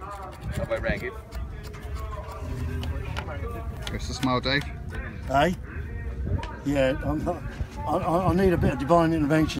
How about round, give. a the smile, Dave? Hey? Yeah, I'm not, I I need a bit of divine intervention.